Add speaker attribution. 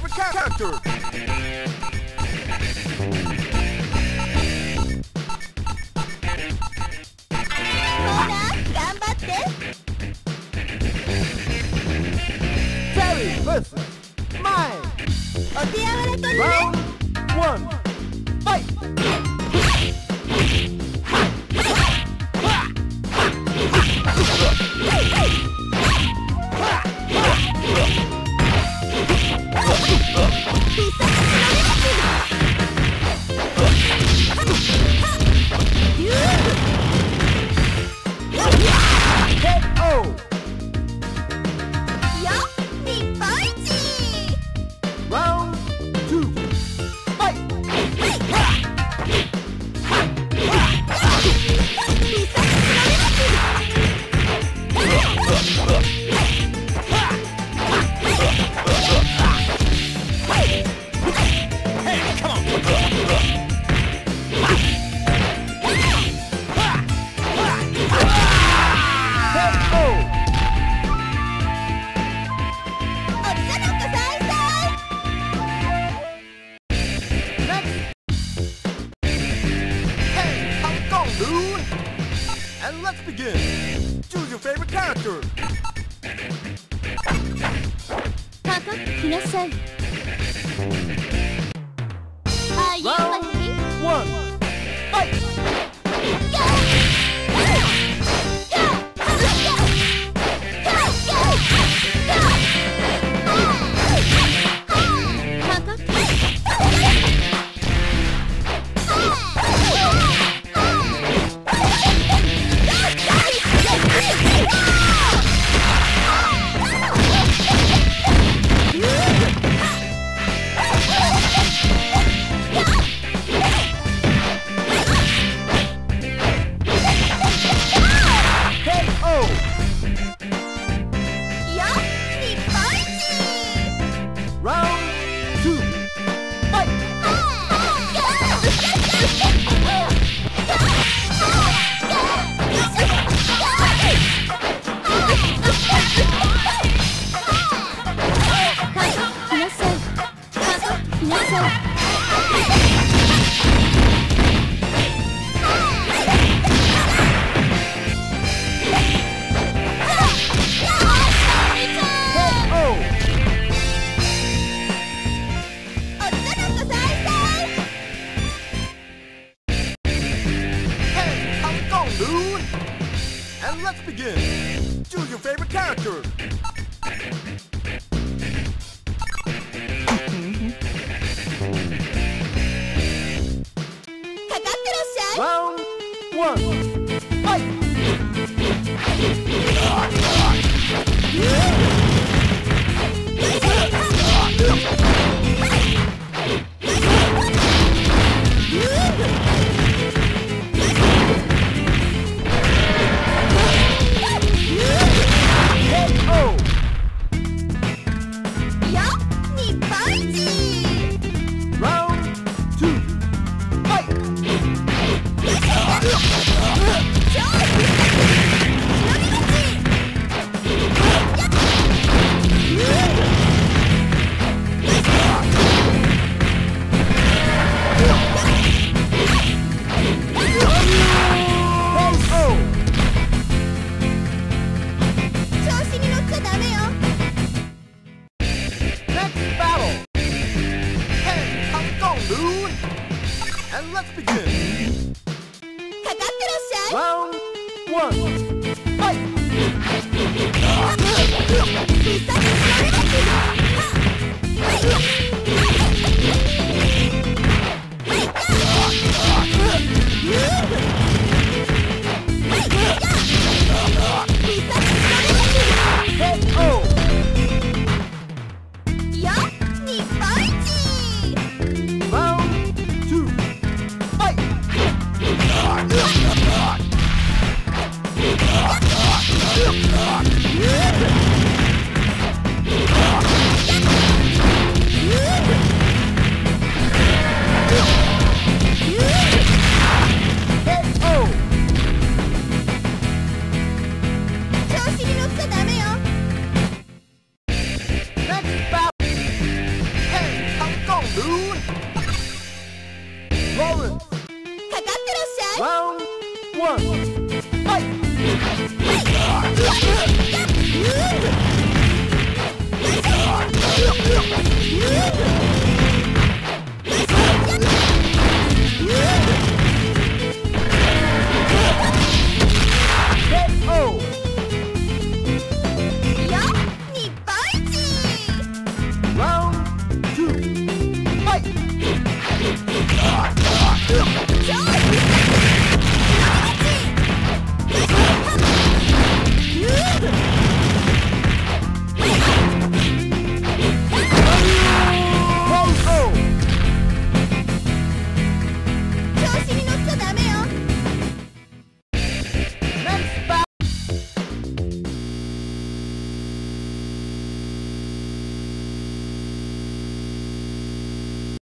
Speaker 1: favorite character. Terry versus mine. Round one. And let's begin! Choose your favorite character!
Speaker 2: Taka, 来なさい。
Speaker 1: Let's begin. Do your favorite character. Round one. Fight!
Speaker 2: はい。
Speaker 1: one.